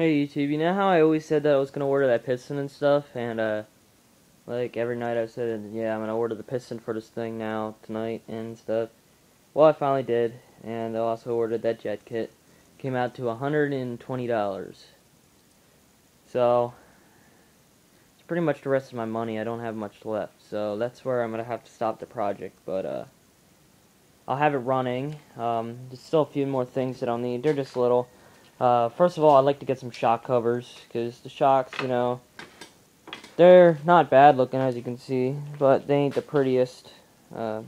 Hey YouTube, you know how I always said that I was gonna order that piston and stuff, and uh, like every night I said, yeah, I'm gonna order the piston for this thing now tonight and stuff. Well, I finally did, and I also ordered that jet kit. Came out to $120. So it's pretty much the rest of my money. I don't have much left, so that's where I'm gonna have to stop the project. But uh, I'll have it running. Um, there's still a few more things that I'll need. They're just little. Uh, first of all, I'd like to get some shock covers, because the shocks, you know, they're not bad looking, as you can see, but they ain't the prettiest. Uh,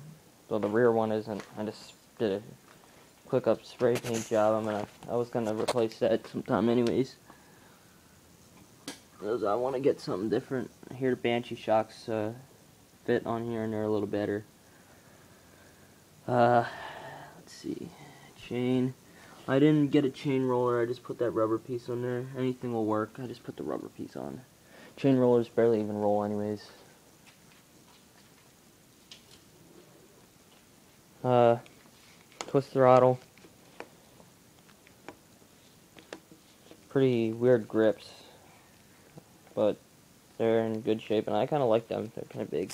well, the rear one isn't. I just did a quick up spray paint job. I'm gonna, I was gonna replace that sometime anyways. Because I want to get something different. Here the Banshee shocks uh, fit on here and they're a little better. Uh, let's see, chain. I didn't get a chain roller, I just put that rubber piece on there. Anything will work, I just put the rubber piece on. Chain rollers barely even roll anyways. Uh, twist throttle. Pretty weird grips, but they're in good shape, and I kind of like them. They're kind of big.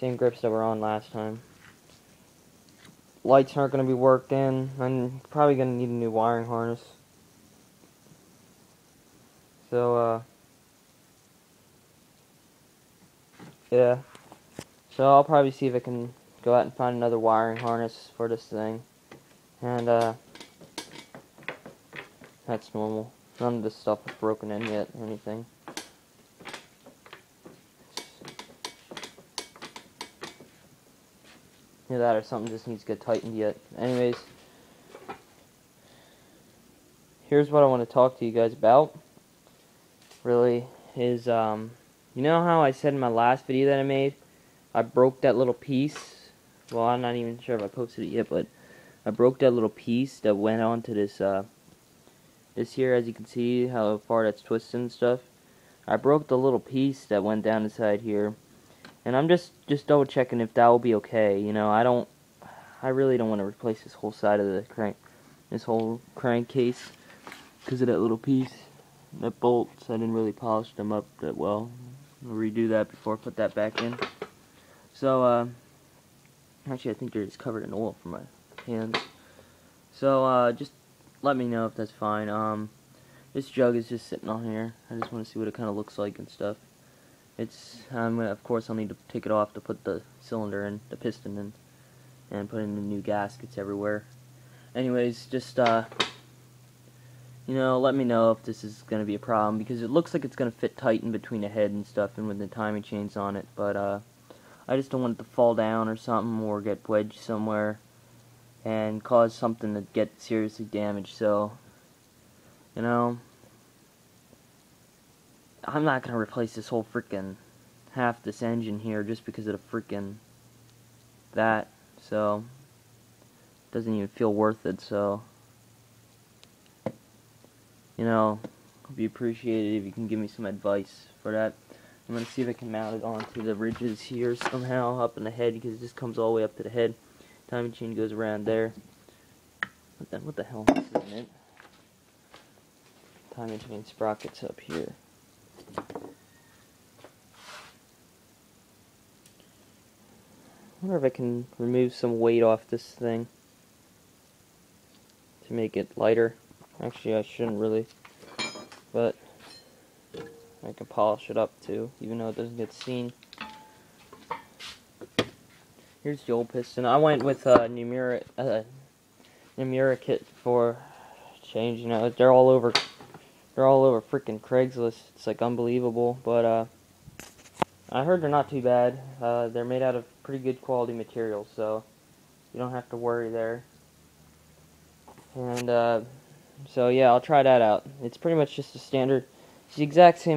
Same grips that were on last time lights aren't going to be worked in. I'm probably going to need a new wiring harness. So, uh, yeah. So I'll probably see if I can go out and find another wiring harness for this thing. And, uh, that's normal. None of this stuff is broken in yet or anything. Either that or something just needs to get tightened yet. Anyways, here's what I want to talk to you guys about. Really, is, um, you know how I said in my last video that I made, I broke that little piece? Well, I'm not even sure if I posted it yet, but I broke that little piece that went onto this, uh, this here, as you can see, how far that's twisted and stuff. I broke the little piece that went down the side here and I'm just, just double checking if that will be okay. You know, I don't, I really don't want to replace this whole side of the crank, this whole crankcase, because of that little piece. That bolts, I didn't really polish them up that well. I'll redo that before I put that back in. So, uh, actually I think they're just covered in oil for my hands. So, uh, just let me know if that's fine. Um, this jug is just sitting on here. I just want to see what it kind of looks like and stuff. It's, um, of course I'll need to take it off to put the cylinder in, the piston in, and put in the new gaskets everywhere. Anyways, just, uh, you know, let me know if this is to be a problem, because it looks like it's to fit tight in between the head and stuff, and with the timing chains on it, but, uh, I just don't want it to fall down or something, or get wedged somewhere, and cause something to get seriously damaged, so, you know, I'm not gonna replace this whole freaking half this engine here just because of the freaking that. So doesn't even feel worth it. So you know, I'd be appreciated if you can give me some advice for that. I'm gonna see if I can mount it onto the ridges here somehow up in the head because it just comes all the way up to the head. Timing chain goes around there. What the, what the hell is it? Timing chain sprockets up here. I wonder if I can remove some weight off this thing to make it lighter. Actually, I shouldn't really, but I can polish it up too, even though it doesn't get seen. Here's the old piston. I went with a Namura, uh, Namura kit for change. You know, they're all over they're all over freaking Craigslist. It's like unbelievable, but uh, I heard they're not too bad. Uh, they're made out of pretty good quality materials, so you don't have to worry there. And uh, so yeah, I'll try that out. It's pretty much just a standard. It's the exact same